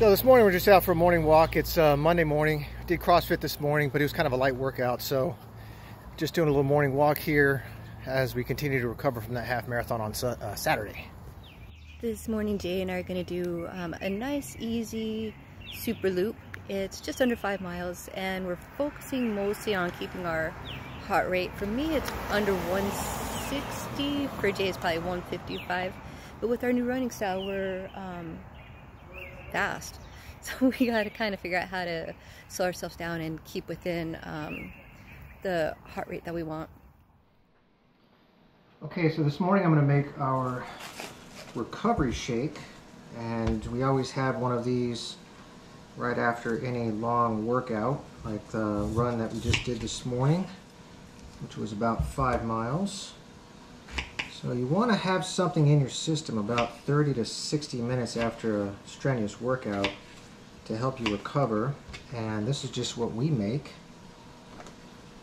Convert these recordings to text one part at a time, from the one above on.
So this morning we're just out for a morning walk. It's uh, Monday morning. Did CrossFit this morning, but it was kind of a light workout. So just doing a little morning walk here as we continue to recover from that half marathon on uh, Saturday. This morning Jay and I are going to do um, a nice easy super loop. It's just under five miles and we're focusing mostly on keeping our heart rate. For me it's under 160, for Jay it's probably 155. But with our new running style we're um, fast. So we got to kind of figure out how to slow ourselves down and keep within um, the heart rate that we want. Okay, so this morning I'm going to make our recovery shake and we always have one of these right after any long workout like the run that we just did this morning which was about five miles. So you want to have something in your system about 30 to 60 minutes after a strenuous workout to help you recover. And this is just what we make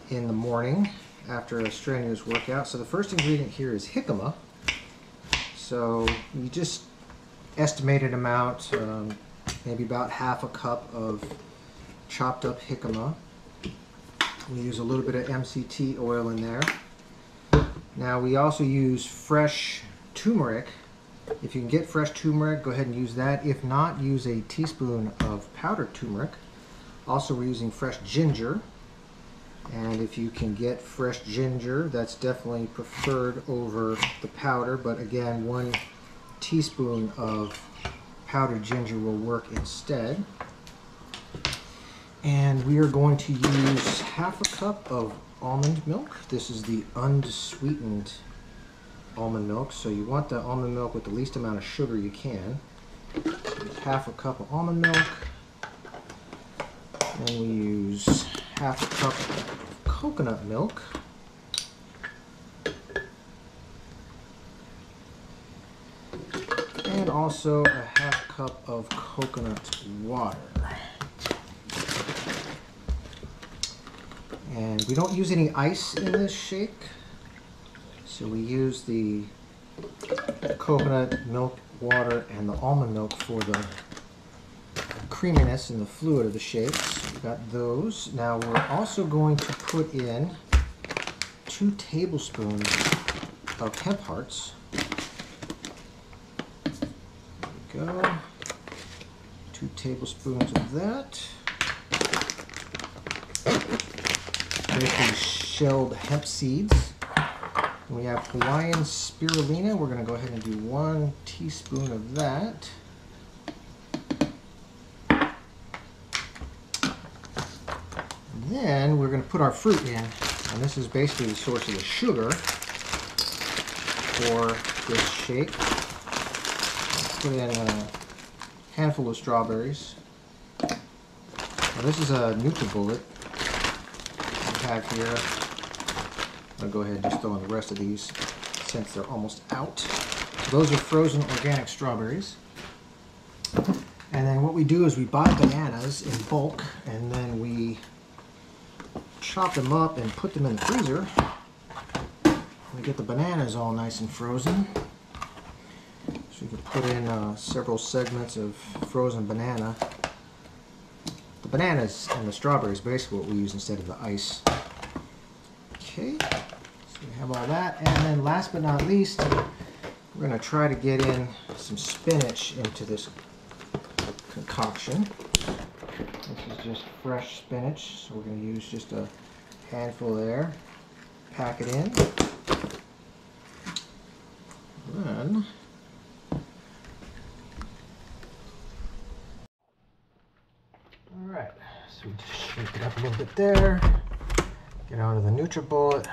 in the morning after a strenuous workout. So the first ingredient here is jicama. So you just estimated amount, um, maybe about half a cup of chopped up jicama. We use a little bit of MCT oil in there. Now we also use fresh turmeric. If you can get fresh turmeric, go ahead and use that. If not, use a teaspoon of powdered turmeric. Also, we're using fresh ginger. And if you can get fresh ginger, that's definitely preferred over the powder. But again, one teaspoon of powdered ginger will work instead. And we are going to use half a cup of almond milk. This is the unsweetened almond milk. So you want the almond milk with the least amount of sugar you can. Half a cup of almond milk. And we use half a cup of coconut milk. And also a half cup of coconut water. And we don't use any ice in this shake. So we use the coconut milk water and the almond milk for the creaminess and the fluid of the shake. We got those. Now we're also going to put in two tablespoons of hemp hearts. There we go. Two tablespoons of that. Shelled hemp seeds. We have Hawaiian spirulina. We're going to go ahead and do one teaspoon of that. And then we're going to put our fruit in. And this is basically the source of the sugar for this shake. Put in a handful of strawberries. Now this is a NutriBullet have here. I'm going to go ahead and just throw in the rest of these since they're almost out. Those are frozen organic strawberries. And then what we do is we buy bananas in bulk and then we chop them up and put them in the freezer. We get the bananas all nice and frozen. You can put in uh, several segments of frozen banana the bananas and the strawberries basically what we use instead of the ice. Okay, so we have all that. And then last but not least, we're going to try to get in some spinach into this concoction. This is just fresh spinach, so we're going to use just a handful there. Pack it in. Then So we just shake it up a little bit there. Get out of the NutriBullet.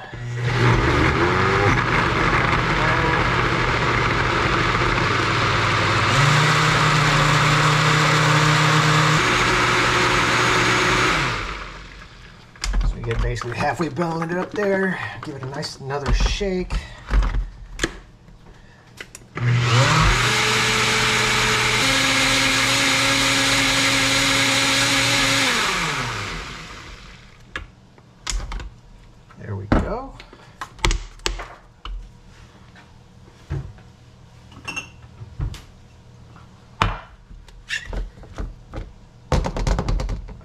So we get basically halfway blended up there. Give it a nice another shake. There we go.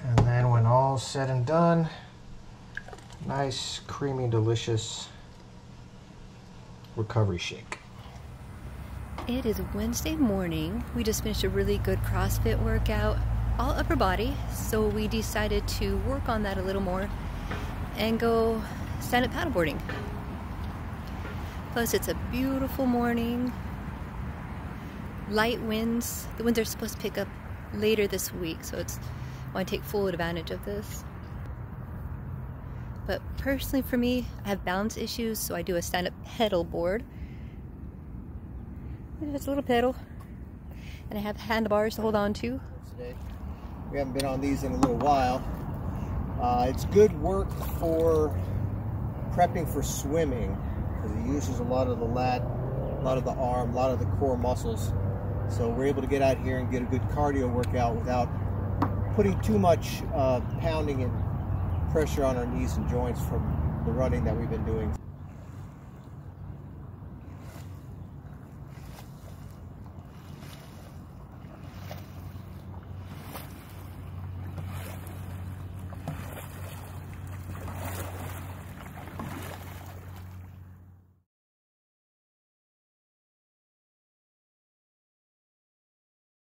And then when all's said and done, nice, creamy, delicious recovery shake. It is Wednesday morning. We just finished a really good CrossFit workout, all upper body. So we decided to work on that a little more and go stand up paddleboarding. Plus, it's a beautiful morning. Light winds. The winds are supposed to pick up later this week, so it's I want to take full advantage of this. But personally, for me, I have balance issues, so I do a stand up pedal board. It's a little pedal. And I have handlebars to hold on to. We haven't been on these in a little while. Uh, it's good work for prepping for swimming because it uses a lot of the lat, a lot of the arm, a lot of the core muscles. So we're able to get out here and get a good cardio workout without putting too much uh, pounding and pressure on our knees and joints from the running that we've been doing.